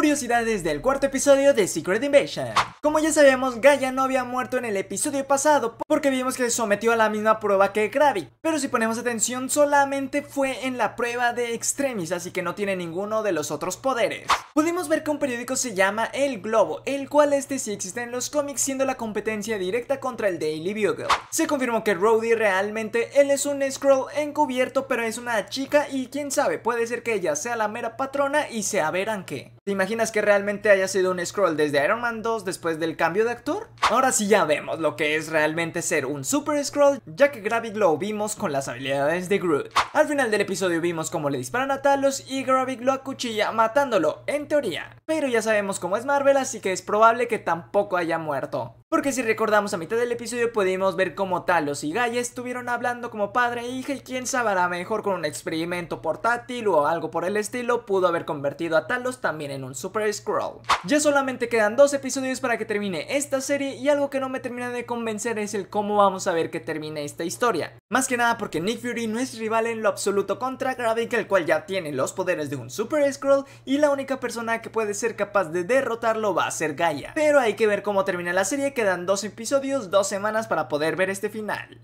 Curiosidades del cuarto episodio de Secret Invasion. Como ya sabíamos, Gaia no había muerto en el episodio pasado porque vimos que se sometió a la misma prueba que Gravik. Pero si ponemos atención, solamente fue en la prueba de Extremis, así que no tiene ninguno de los otros poderes. Pudimos ver que un periódico se llama El Globo, el cual este sí existe en los cómics siendo la competencia directa contra el Daily Bugle. Se confirmó que Rhodey realmente él es un Skrull encubierto, pero es una chica y quién sabe, puede ser que ella sea la mera patrona y sea verán qué. ¿Te imaginas que realmente haya sido un scroll desde Iron Man 2 después del cambio de actor? Ahora sí ya vemos lo que es realmente ser un Super Scroll, ya que Gravik lo vimos con las habilidades de Groot. Al final del episodio vimos cómo le disparan a Talos y Gravik lo acuchilla matándolo, en teoría. Pero ya sabemos cómo es Marvel, así que es probable que tampoco haya muerto. Porque si recordamos a mitad del episodio pudimos ver cómo Talos y Gaia estuvieron hablando como padre e hija y quién sabrá mejor con un experimento portátil o algo por el estilo pudo haber convertido a Talos también en un Super Scroll. Ya solamente quedan dos episodios para que termine esta serie y algo que no me termina de convencer es el cómo vamos a ver que termine esta historia. Más que nada porque Nick Fury no es rival en lo absoluto contra Gravik el cual ya tiene los poderes de un Super Scroll y la única persona que puede ser capaz de derrotarlo va a ser Gaia. Pero hay que ver cómo termina la serie quedan dos episodios, dos semanas para poder ver este final.